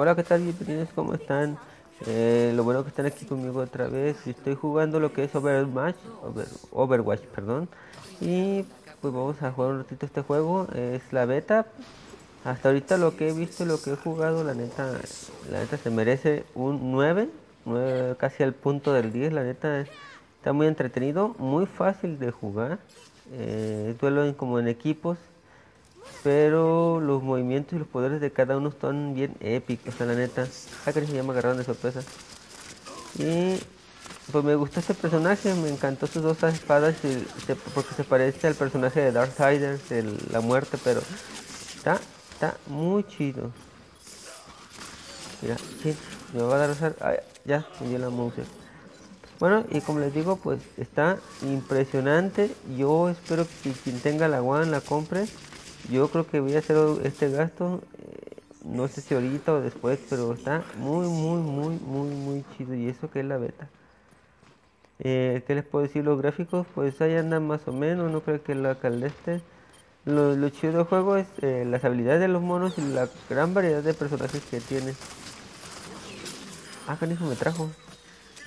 Hola, ¿qué tal? Bienvenidos, ¿cómo están? Eh, lo bueno que están aquí conmigo otra vez. Estoy jugando lo que es Overwatch, Over, Overwatch, perdón. Y pues vamos a jugar un ratito este juego. Es la beta. Hasta ahorita lo que he visto, lo que he jugado, la neta, la neta se merece un 9, 9 casi al punto del 10. La neta está muy entretenido, muy fácil de jugar. Eh, duelo en, como en equipos pero los movimientos y los poderes de cada uno están bien épicos, la neta. Que se llama agarraron de sorpresa. Y pues me gustó este personaje, me encantó sus dos espadas porque se parece al personaje de Darksider, de la muerte, pero está, está muy chido. Mira, sí, me va a dar usar. Ah, ya, me dio la mouse. Bueno, y como les digo, pues está impresionante. Yo espero que quien tenga la One la compre yo creo que voy a hacer este gasto, eh, no sé si ahorita o después, pero está muy, muy, muy, muy, muy chido. Y eso que es la beta. Eh, ¿Qué les puedo decir? Los gráficos, pues ahí andan más o menos, no creo que la caldeste. Lo, lo chido del juego es eh, las habilidades de los monos y la gran variedad de personajes que tiene. Ah, canijo me trajo.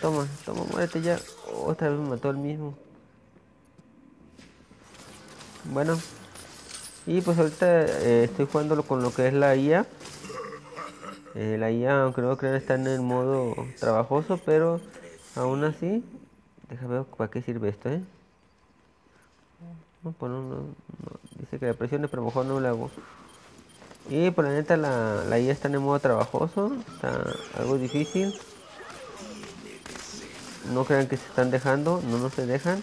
Toma, toma, muérete ya. Otra vez me mató el mismo. Bueno, y pues ahorita eh, estoy jugando con lo que es la IA. Eh, la IA, aunque no crean, está en el modo trabajoso, pero aún así, déjame ver para qué sirve esto, ¿eh? Pues dice que la presione, pero mejor no lo hago. Y por la neta, la, la IA está en el modo trabajoso, está algo difícil. No crean que se están dejando, no, no se dejan.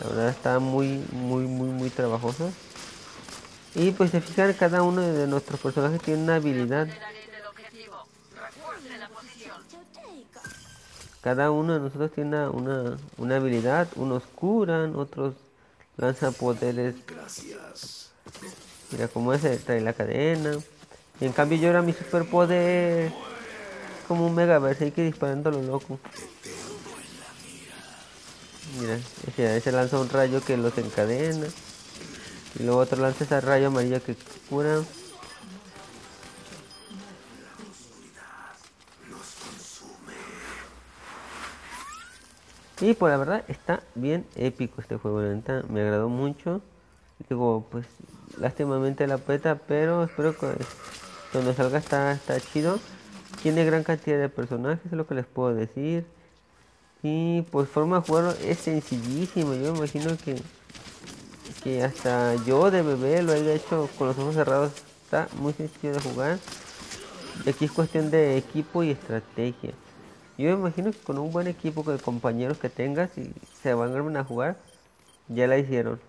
La verdad está muy, muy, muy, muy trabajoso. Y pues se fijan, cada uno de nuestros personajes tiene una habilidad. Cada uno de nosotros tiene una, una, habilidad. Unos curan, otros lanzan poderes. Mira como ese trae la cadena. Y en cambio yo era mi superpoder. Como un hay que disparando a lo loco. Mira, ese lanza un rayo que los encadena. Y luego otro lanza esa rayo amarillo que cura. Y por la verdad está bien épico este juego, me agradó mucho. Digo, pues lástimamente la peta, pero espero que cuando salga está, está chido. Tiene gran cantidad de personajes, es lo que les puedo decir. Y pues forma de jugarlo es sencillísimo, yo me imagino que que hasta yo de bebé lo he hecho con los ojos cerrados. Está muy sencillo de jugar. Y aquí es cuestión de equipo y estrategia. Yo me imagino que con un buen equipo de compañeros que tengas y se van a jugar, ya la hicieron.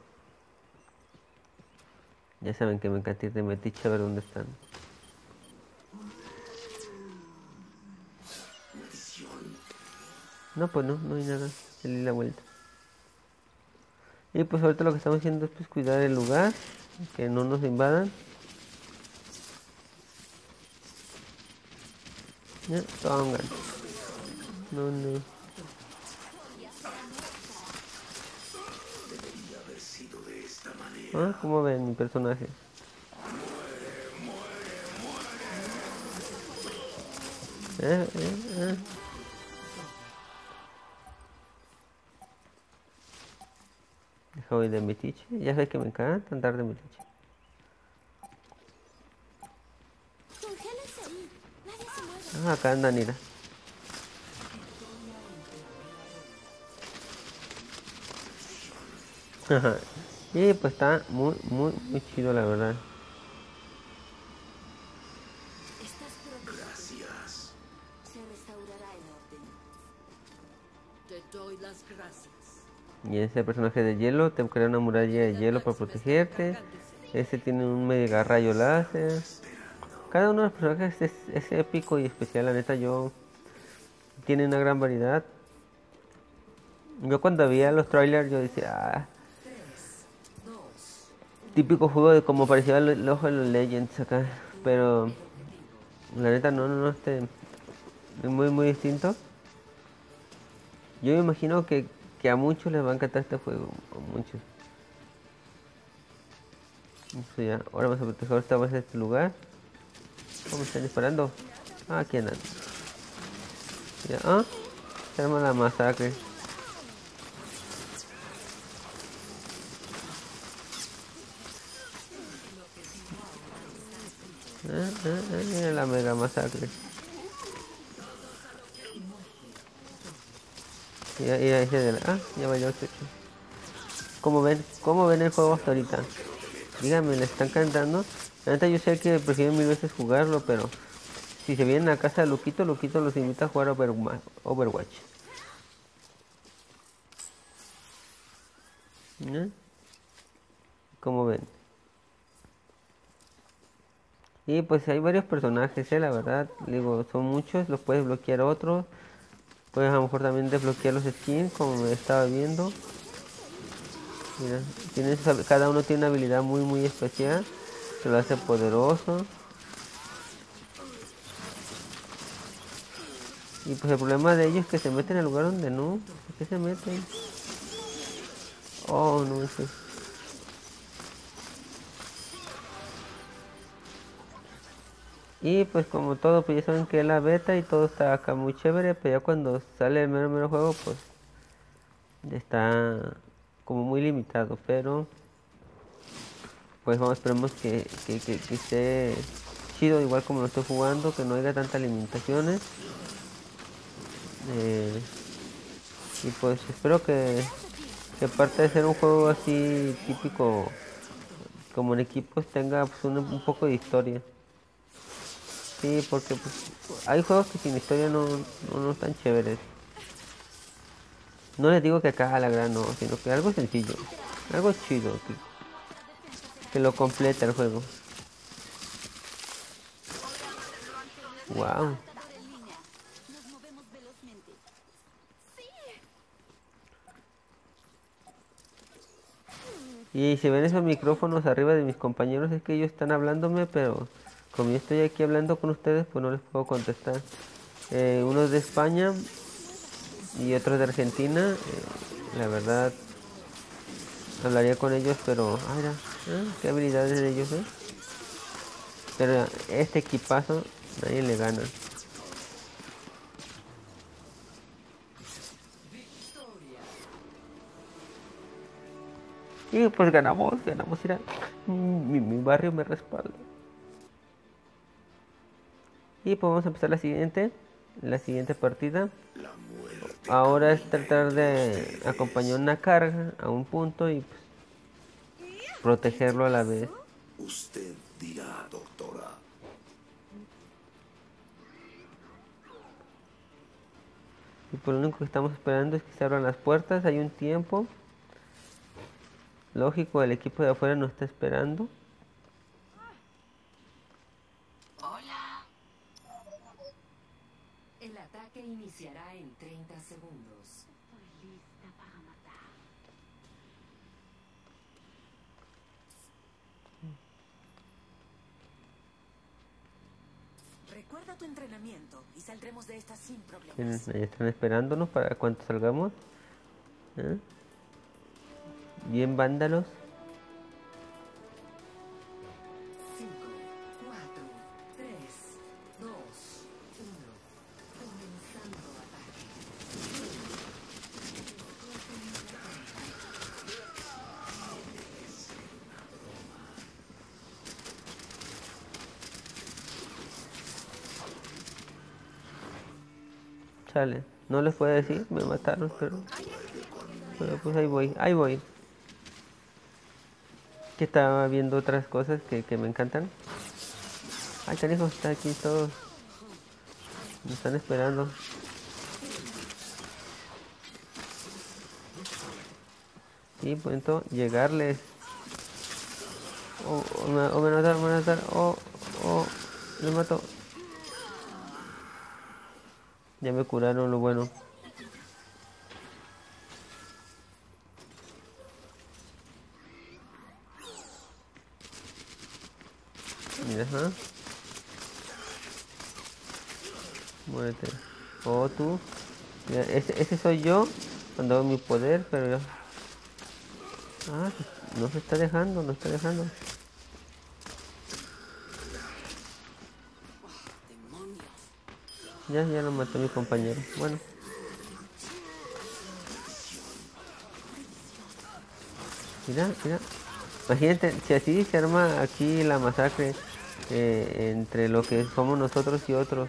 Ya saben que me encanta ir de metiche a ver dónde están. No, pues no, no hay nada. Di la vuelta. Y pues ahorita lo que estamos haciendo es pues cuidar el lugar, que no nos invadan. Ya, tongan. No, no. Ah, ¿cómo ven mi personaje? Eh, eh, eh. Hoy de metiche. Ya sabes que me encanta andar de metiche. Ah, acá anda Nira. y pues está muy, muy, muy chido la verdad. Y ese personaje de hielo te crea una muralla de hielo para protegerte. Ese tiene un mega rayo láser. Cada uno de los personajes es, épico y especial. La neta, yo tiene una gran variedad. Yo cuando veía los trailers, yo decía, ah, típico juego de como parecía el, ojo de los Legends acá. Pero la neta, no, no, no, este es muy, muy distinto. Yo me imagino que que a muchos les va a encantar este juego, a muchos. ya, ahora vamos a proteger esta vez este lugar. ¿Cómo están disparando? Ah, aquí andan. Ya, ah, se arma la masacre. Ah, ah, ah, la mega masacre. Ya, ya, ya, ah, ya ¿Cómo ven? ¿Cómo ven el juego hasta ahorita? Díganme, ¿le están cantando? La neta yo sé que prefiero mil veces jugarlo, pero si se vienen a casa de Luquito, Luquito los invita a jugar Overwatch. ¿Eh? ¿Cómo ven? Y pues hay varios personajes, ¿eh? la verdad. Digo, son muchos, los puedes bloquear otros. Puedes a lo mejor también desbloquear los skins, como me estaba viendo. Mira, tiene, cada uno tiene una habilidad muy muy especial. Se lo hace poderoso. Y pues el problema de ellos es que se meten en el lugar donde no. ¿Por qué se meten? Oh, no, sé. Y pues como todo, pues ya saben que es la beta y todo está acá muy chévere, pero ya cuando sale el mero mero juego, pues está como muy limitado, pero pues vamos, esperemos que, que, que, esté chido igual como lo estoy jugando, que no haya tantas limitaciones. Eh, y pues espero que, que aparte de ser un juego así típico como en equipos tenga pues, un poco de historia. Sí, porque pues, hay juegos que sin historia no, no, están chéveres. No les digo que acá a la gran no, sino que algo sencillo, algo chido, que, que lo completa el juego. Wow. Y si ven esos micrófonos arriba de mis compañeros es que ellos están hablándome, pero como yo estoy aquí hablando con ustedes, pues no les puedo contestar. Eh, uno de España y otro de Argentina. Eh, la verdad, hablaría con ellos, pero, ay, ah, qué habilidades de ellos, ¿eh? Pero este equipazo, nadie le gana. Y pues ganamos, ganamos, mira, mi, mi barrio me respalda. Y pues vamos a empezar la siguiente, la siguiente partida. Ahora es tratar de acompañar una carga a un punto y pues, protegerlo a la vez. Usted dirá, doctora. Y por lo único que estamos esperando es que se abran las puertas. Hay un tiempo. Lógico, el equipo de afuera no está esperando. Iniciará en 30 segundos. Estoy lista para matar. Recuerda tu entrenamiento y saldremos de esta sin problemas. Ahí están esperándonos para cuando salgamos. ¿Eh? Bien vándalos. No les puedo decir, me mataron, pero, pero pues ahí voy, ahí voy. Que estaba viendo otras cosas que, que me encantan. Ay, canijo, está aquí todos. Me están esperando. Y puedo llegarles. O, o, me, o me mataron, me mataron. O, o, me mato. Ya me curaron lo bueno. Mira, ¿ah? Muérete. Oh, tú. Mira, ese, ese soy yo cuando hago mi poder, pero ya. Ah, no se está dejando, no está dejando. Ya, ya lo mató mi compañero. Bueno. Mira, mira. Imagínate, si así se arma aquí la masacre eh, entre lo que somos nosotros y otros.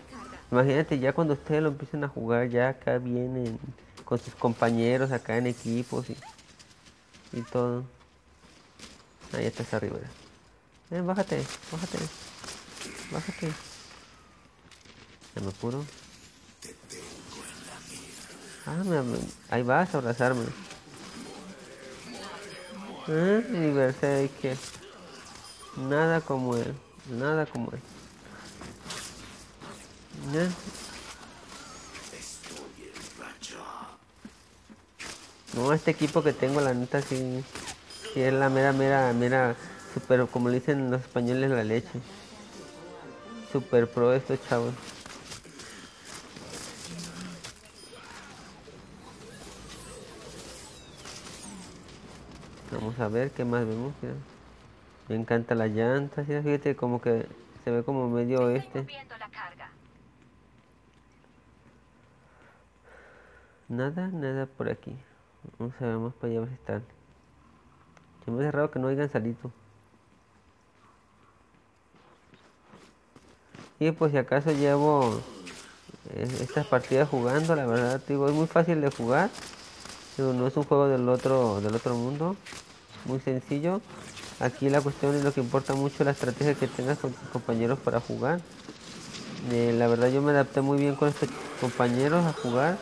Imagínate ya cuando ustedes lo empiecen a jugar, ya acá vienen con sus compañeros acá en equipos y, y todo. Ahí estás arriba. Eh, bájate, bájate. Bájate. Me apuro. Ah, me, ahí vas a abrazarme. ¿Eh? Y verse que nada como él, nada como él. ¿Eh? No, este equipo que tengo, la neta, sí, sí es la mera, mera, mera, super, como le dicen los españoles, la leche. Super pro estos chavos. Vamos a ver qué más vemos. Mira. Me encanta la llanta, ¿sí? fíjate como que se ve como medio este. Nada, nada por aquí. Vamos a ver más para allá a ver si están. Se me hace raro que no hayan salido. Y pues si acaso llevo eh, estas partidas jugando, la verdad digo, es muy fácil de jugar. No es un juego del otro, del otro mundo. Muy sencillo. Aquí la cuestión es lo que importa mucho la estrategia que tengas con tus compañeros para jugar. Eh, la verdad yo me adapté muy bien con estos compañeros a jugar.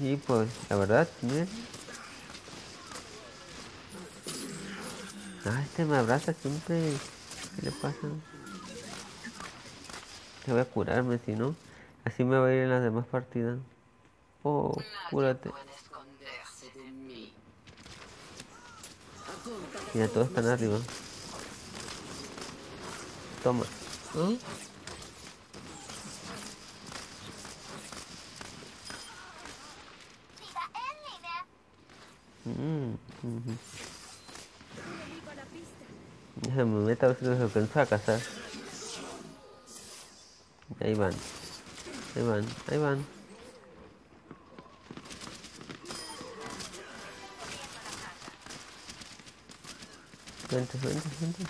Y pues, la verdad, miren. Ah, este me abraza siempre. ¿Qué le pasa? Te voy a curarme, si no. Así me va a ir en las demás partidas. Oh, cúrate. Mira, todos están arriba. Toma. ¿Ah? Mm, ujú. Déjame meter a ver si los alcanzo a cazar. Ahí van. Ahí van, ahí van. Vente, vente, vente.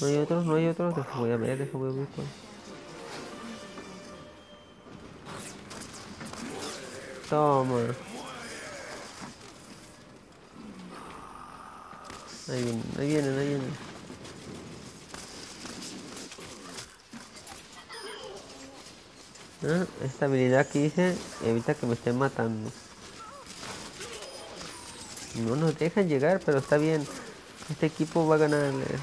No hay otros, no hay otros. Deja, voy a ver, deja, voy a cuál. Toma. Ahí vienen, ahí vienen, ahí vienen. Ah, Esta habilidad que hice evita que me estén matando. No nos dejan llegar, pero está bien. Este equipo va a ganar. eh.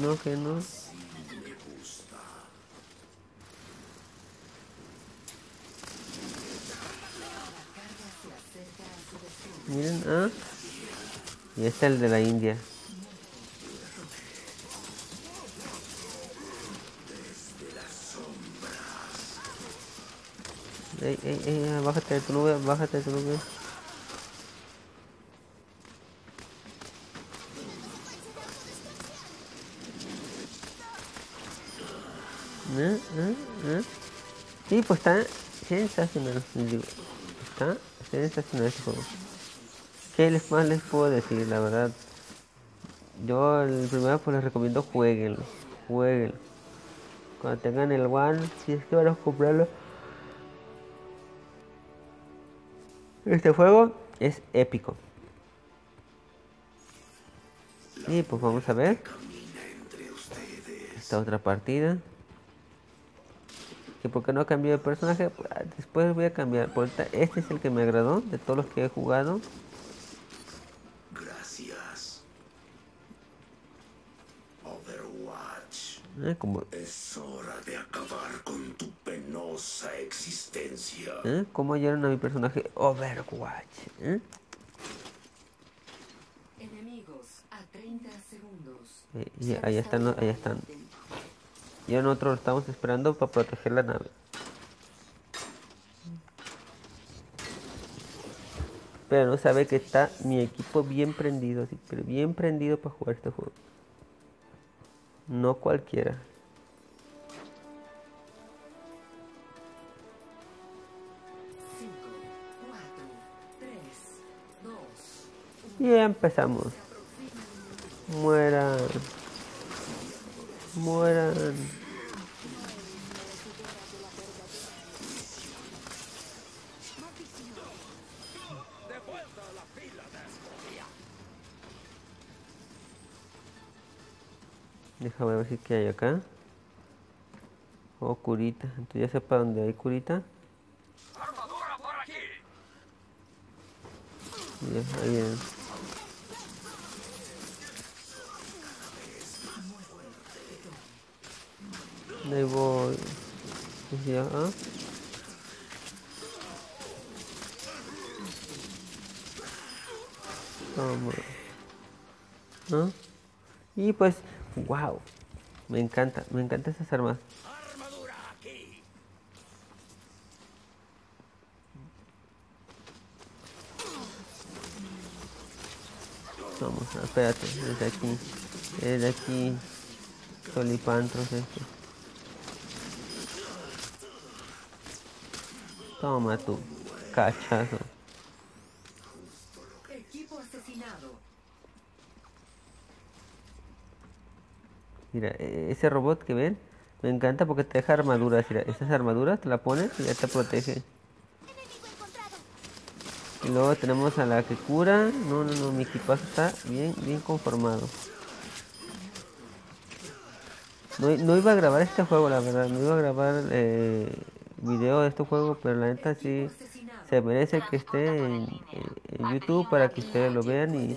No, que no. Miren, ah. Y este es el de la India. Ey, ey, ey, bájate de tu nube, bájate de tu nube. ¿Eh? ¿Eh? ¿Eh? Sí, pues está sensacional. Está sensacional este juego. ¿Qué les más les puedo decir? La verdad, yo el primero pues les recomiendo jueguenlo, jueguenlo. Cuando tengan el One, si es que van a comprarlo. Este juego es épico. Y pues vamos a ver esta otra partida. Que porque no cambié de personaje, Pues, después voy a cambiar. Por este es el que me agradó de todos los que he jugado. Gracias. Overwatch. ¿Eh? Como, Es hora de acabar con tu penosa existencia. ¿eh? Cómo hallaron a mi personaje Overwatch. ¿eh? Enemigos a 30 segundos. Eh, y ahí están, los- ahí están. Y a nosotros estamos esperando para proteger la nave. Pero no sabe que está mi equipo bien prendido, así, pero bien prendido para jugar este juego. No cualquiera. Y empezamos. Mueran. Mueran. Déjame ver si que hay acá. Oh, curita. Entonces ya sé para dónde hay curita. Ya, ahí vienen. Ahí voy. Ya, ah. Toma. ¿Ah? Y pues, wow. Me encanta, me encantan esas armas. Vamos, espérate, desde aquí. Desde aquí. Solipantros este. Toma tu cachazo. equipo asesinado. Mira, e- ese robot que ven, me encanta porque te deja armaduras. Mira, esas armaduras te la pones y ya te protege. Y luego tenemos a la que cura. No, no, no, mi equipazo está bien, bien conformado. No, no iba a grabar este juego, la verdad. No iba a grabar eh, video de este juego, pero la neta sí se merece que esté en YouTube para que ustedes lo vean y,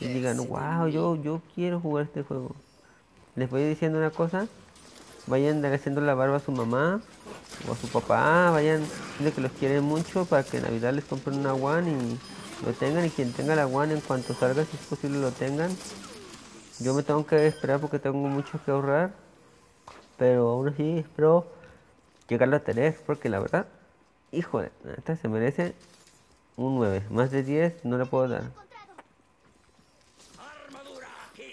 y digan, wow, yo, yo quiero jugar este juego. Les voy diciendo una cosa, vayan haciendo la barba a su mamá o a su papá, vayan diciendo que los quieren mucho para que en Navidad les compren una One y lo tengan y quien tenga la One en cuanto salga si es posible lo tengan. Yo me tengo que esperar porque tengo mucho que ahorrar, pero aún así espero llegarlo a tener porque la verdad, híjole, esta se merece un 9, más de 10 no le puedo dar.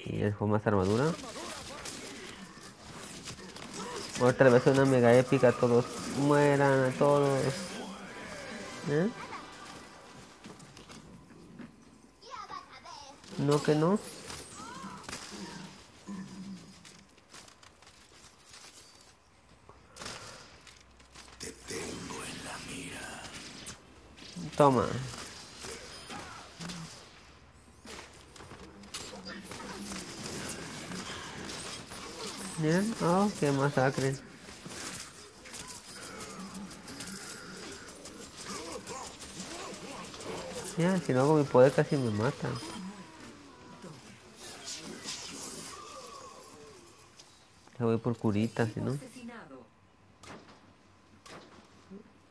Y dejo más armadura. Otra vez una mega épica, todos mueran a todos. ¿Eh? No que no. Te tengo en la mira. Toma. Miren, oh, qué masacre. Ya, si no con mi poder casi me matan. Ya voy por curita, si no.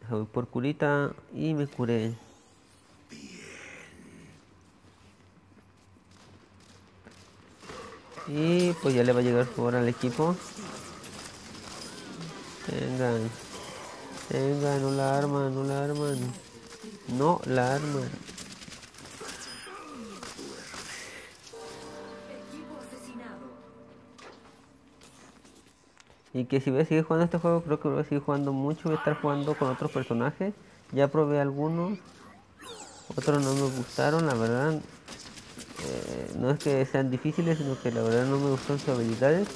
Ya voy por curita y me curé. Y pues ya le va a llegar hora al equipo. Tengan. Tengan, no la arman, no la arman. No la arman. Y que si voy a seguir jugando este juego, creo que voy a seguir jugando mucho. Voy a estar jugando con otros personajes. Ya probé algunos. Otros no me gustaron, la verdad. No es que sean difíciles, sino que la verdad no me gustan sus habilidades.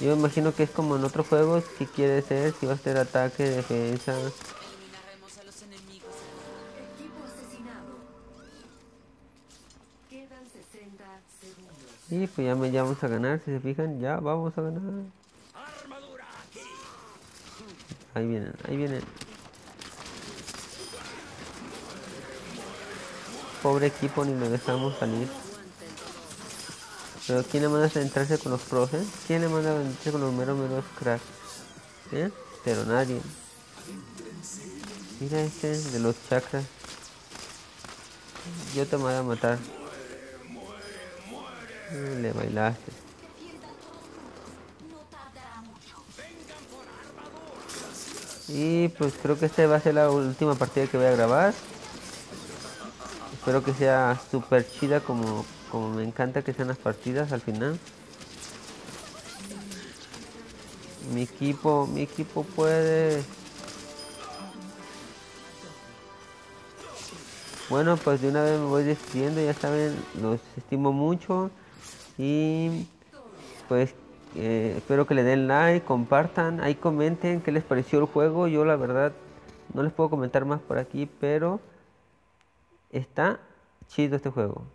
Yo imagino que es como en otros juegos, si quiere ser, si va a ser ataque, defensa. Eliminaremos a los enemigos. Equipo asesinado. Quedan 60 segundos. Y pues ya, me, ya vamos a ganar, si se fijan, ya vamos a ganar. Ahí vienen, ahí vienen. Pobre equipo, ni lo dejamos salir. Pero ¿quién le manda a centrarse con los pros, ¿Quién le manda a centrarse con los meros meros cracks? ¿Eh? Pero nadie. Mira este de los chakras. Yo te voy a matar. Eh, le bailaste. Y pues creo que esta va a ser la última partida que voy a grabar. Espero que sea súper chida como, como me encanta que sean las partidas al final. Mi equipo, mi equipo puede. Bueno, pues de una vez me voy despidiendo, ya saben, los estimo mucho y pues eh, espero que le den like, compartan, ahí comenten qué les pareció el juego. Yo la verdad no les puedo comentar más por aquí, pero está chido este juego.